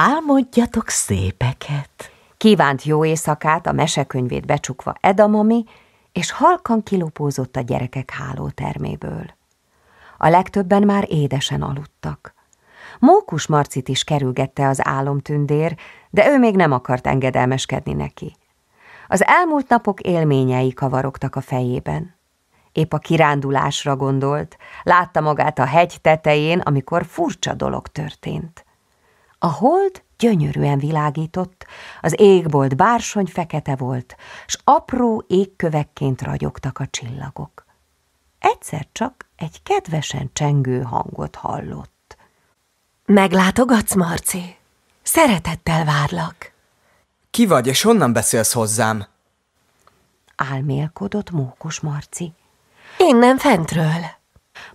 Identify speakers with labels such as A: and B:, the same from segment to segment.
A: Álmodjatok szépeket!
B: Kívánt jó éjszakát, a mesekönyvét becsukva Edamami, és halkan kilopózott a gyerekek hálóterméből. A legtöbben már édesen aludtak. Mókus Marcit is kerülgette az álomtündér, de ő még nem akart engedelmeskedni neki. Az elmúlt napok élményei kavarogtak a fejében. Épp a kirándulásra gondolt, látta magát a hegy tetején, amikor furcsa dolog történt. A hold gyönyörűen világított, az égbolt bársony fekete volt, s apró égkövekként ragyogtak a csillagok. Egyszer csak egy kedvesen csengő hangot hallott.
A: Meglátogatsz, Marci? Szeretettel várlak.
C: Ki vagy, és honnan beszélsz hozzám?
B: Álmélkodott Mókus Marci.
A: Innen fentről.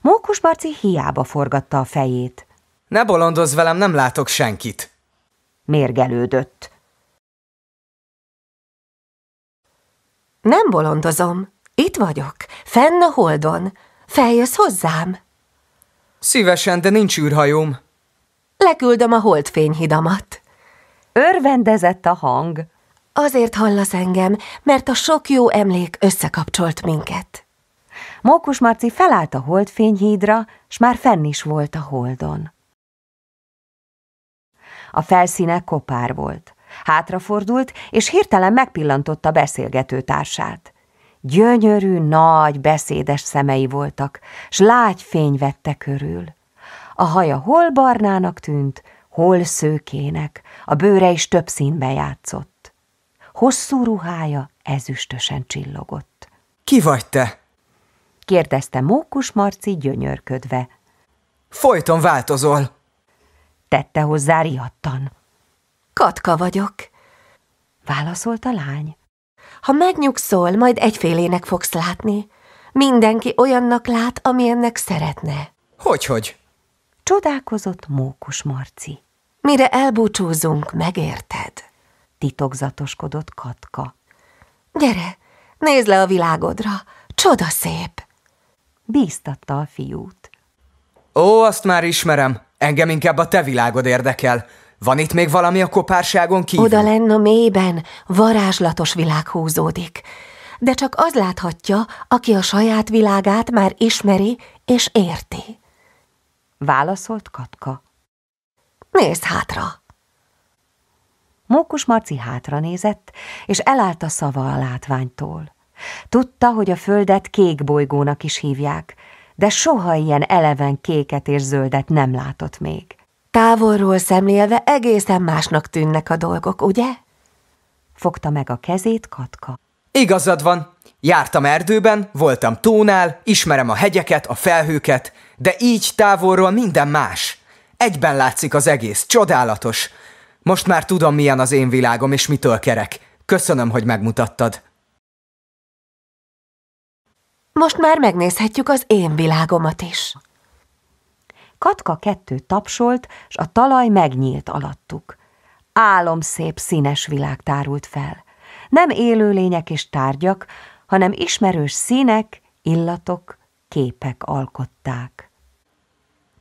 B: Mókus Marci hiába forgatta a fejét.
C: Ne bolondozz velem, nem látok senkit.
B: Mérgelődött.
A: Nem bolondozom. Itt vagyok, fenn a holdon. Feljössz hozzám?
C: Szívesen, de nincs űrhajóm.
A: Leküldöm a holdfényhidamat.
B: Örvendezett a hang.
A: Azért hallasz engem, mert a sok jó emlék összekapcsolt minket.
B: Mókus Marci felállt a holdfényhídra, s már fenn is volt a holdon. A felszíne kopár volt. Hátrafordult, és hirtelen megpillantotta beszélgető társát. Gyönyörű, nagy, beszédes szemei voltak, s lágy fény vette körül. A haja hol barnának tűnt, hol szőkének, a bőre is több színben játszott. Hosszú ruhája ezüstösen csillogott.
C: Ki vagy te?
B: kérdezte Mókus Marci gyönyörködve.
C: Folyton változol.
B: Tette hozzá riadtan.
A: Katka vagyok,
B: válaszolt a lány.
A: Ha megnyugszol, majd egyfélének fogsz látni. Mindenki olyannak lát, amilyennek szeretne.
C: Hogy-hogy?
B: Csodálkozott Mókus Marci.
A: Mire elbúcsúzunk, megérted?
B: Titokzatoskodott Katka.
A: Gyere, nézd le a világodra, csoda szép.
B: Bíztatta a fiút.
C: Ó, azt már ismerem. Engem inkább a te világod érdekel. Van itt még valami a kopárságon kívül?
A: Oda lenn a mélyben varázslatos világ húzódik, de csak az láthatja, aki a saját világát már ismeri és érti.
B: Válaszolt Katka.
A: Nézd hátra!
B: Mókus Marci hátra nézett, és elállt a szava a látványtól. Tudta, hogy a földet kék bolygónak is hívják, de soha ilyen eleven kéket és zöldet nem látott még.
A: Távolról szemlélve egészen másnak tűnnek a dolgok, ugye?
B: Fogta meg a kezét Katka.
C: Igazad van. Jártam erdőben, voltam tónál, ismerem a hegyeket, a felhőket, de így távolról minden más. Egyben látszik az egész, csodálatos. Most már tudom, milyen az én világom, és mitől kerek. Köszönöm, hogy megmutattad.
A: Most már megnézhetjük az én világomat is.
B: Katka kettő tapsolt, s a talaj megnyílt alattuk. Álomszép színes világ tárult fel. Nem élőlények és tárgyak, hanem ismerős színek, illatok, képek alkották.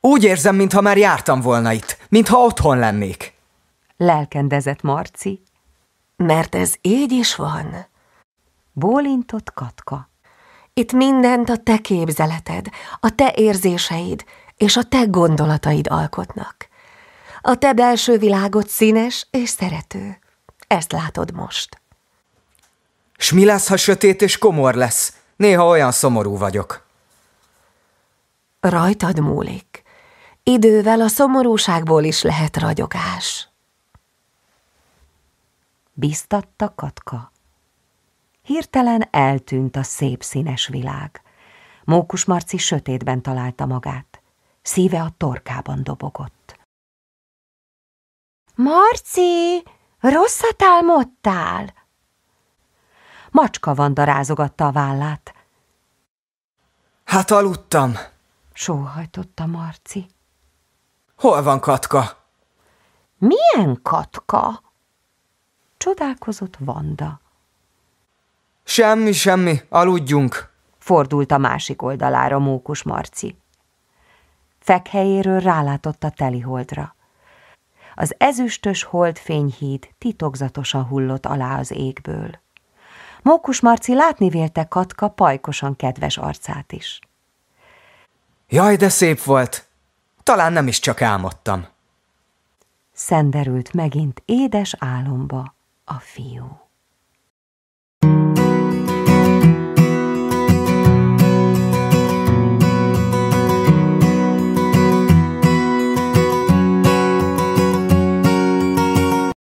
C: Úgy érzem, mintha már jártam volna itt, mintha otthon lennék.
B: Lelkendezett Marci.
A: Mert ez így is van.
B: Bólintott Katka.
A: Itt mindent a te képzeleted, a te érzéseid és a te gondolataid alkotnak. A te belső világod színes és szerető. Ezt látod most.
C: S mi lesz, ha sötét és komor lesz? Néha olyan szomorú vagyok.
A: Rajtad múlik. Idővel a szomorúságból is lehet ragyogás.
B: Biztatta Katka. Hirtelen eltűnt a szép színes világ. Mókus Marci sötétben találta magát. Szíve a torkában dobogott. Marci, rosszat álmodtál? Macska Vanda rázogatta a vállát.
C: Hát aludtam.
B: Sóhajtotta Marci.
C: Hol van Katka?
B: Milyen Katka? Csodálkozott Vanda.
C: Semmi, semmi, aludjunk.
B: Fordult a másik oldalára Mókus Marci. Fekhelyéről rálátott a teliholdra. Az ezüstös holdfényhíd titokzatosan hullott alá az égből. Mókus Marci látni vélte Katka pajkosan kedves arcát is.
C: Jaj, de szép volt! Talán nem is csak álmodtam.
B: Szenderült megint édes álomba a fiú.